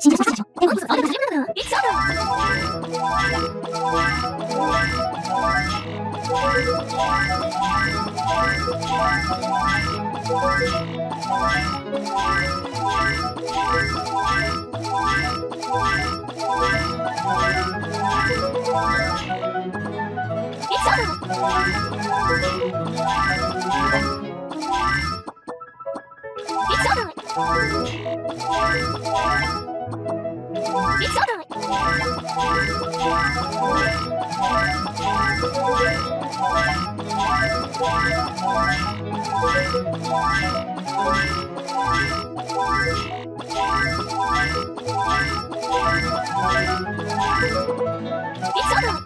信じられましたでしょでもいつあれが始めたん It's over!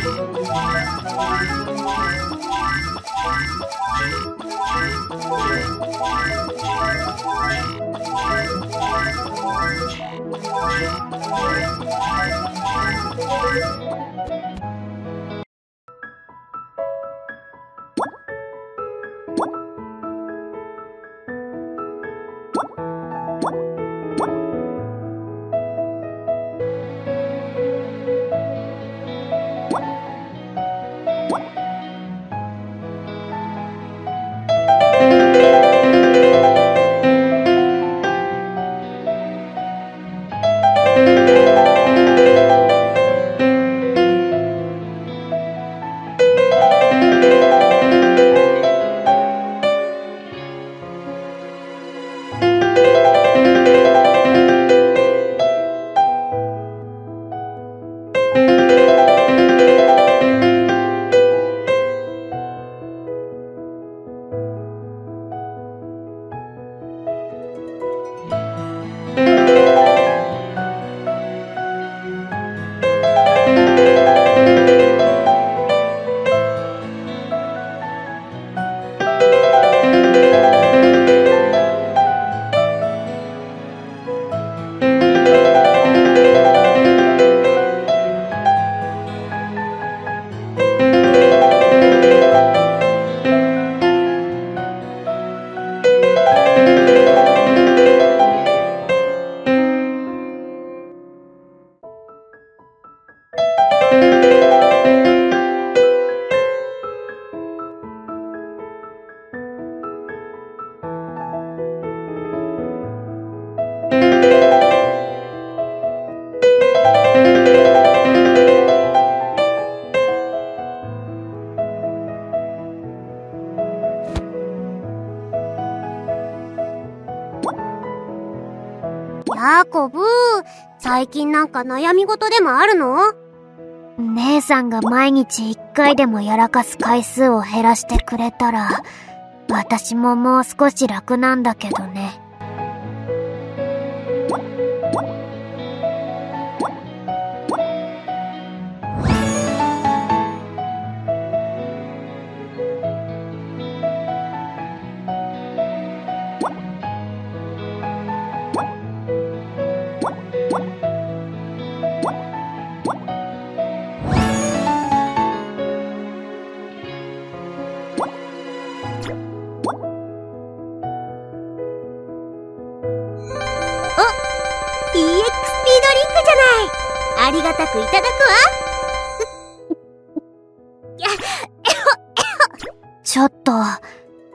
いつだヤコブ、最近なんか悩み事でもあるの？姉さんが毎日一回でもやらかす回数を減らしてくれたら、私ももう少し楽なんだけどね。EXP ドリンクじゃない。ありがたくいただくわ。ちょっと、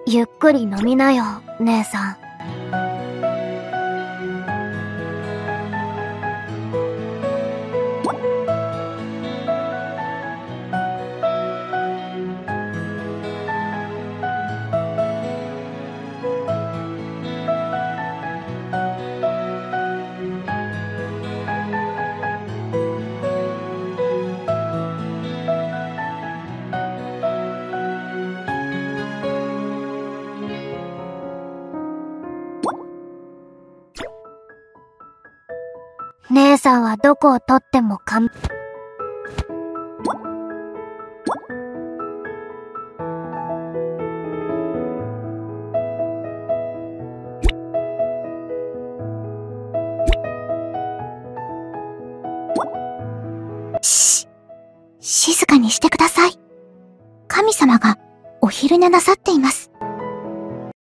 ゆっくり飲みなよ、姉さん。姉さんはどこをとってもかん、し、静かにしてください。神様がお昼寝なさっています。